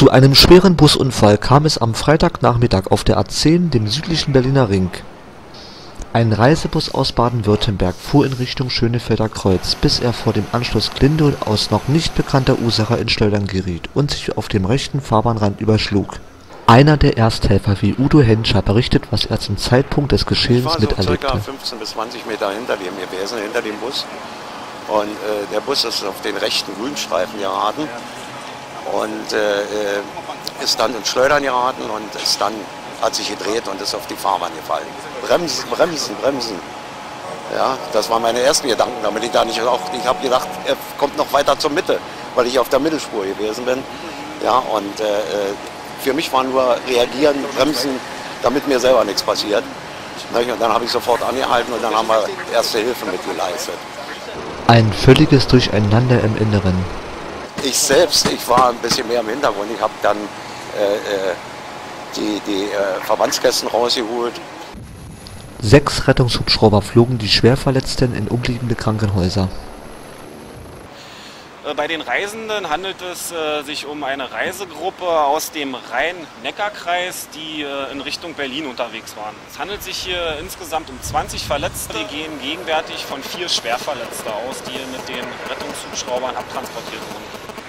Zu einem schweren Busunfall kam es am Freitagnachmittag auf der A10, dem südlichen Berliner Ring. Ein Reisebus aus Baden-Württemberg fuhr in Richtung Schönefelder Kreuz, bis er vor dem Anschluss Glinde aus noch nicht bekannter Ursache ins Schleudern geriet und sich auf dem rechten Fahrbahnrand überschlug. Einer der Ersthelfer wie Udo Henscher berichtet, was er zum Zeitpunkt des Geschehens Ich war so miterlebte. circa 15 bis 20 Meter hinter dem gewesen, hinter dem Bus. Und äh, der Bus ist auf den rechten Grünstreifen geraten und äh, äh, ist dann ins Schleudern geraten und ist dann, hat sich gedreht und ist auf die Fahrbahn gefallen. Bremsen, bremsen, bremsen. Ja, das waren meine ersten Gedanken, damit ich da nicht auch, ich habe gedacht, er kommt noch weiter zur Mitte, weil ich auf der Mittelspur gewesen bin. Ja, und äh, äh, für mich war nur reagieren, bremsen, damit mir selber nichts passiert. Ne, Und dann habe ich sofort angehalten und dann haben wir erste Hilfe mitgeleistet. Ein völliges Durcheinander im Inneren. Ich selbst, ich war ein bisschen mehr im Hintergrund. Ich habe dann äh, äh, die, die äh, Verbandskästen rausgeholt. Sechs Rettungshubschrauber flogen die Schwerverletzten in umliegende Krankenhäuser. Äh, Bei den Reisenden handelt es äh, sich um eine Reisegruppe aus dem Rhein-Neckar-Kreis, die äh, in Richtung Berlin unterwegs waren. Es handelt sich hier insgesamt um 20 Verletzte. Wir gehen gegenwärtig von vier Schwerverletzte aus, die mit den Rettungshubschraubern abtransportiert wurden.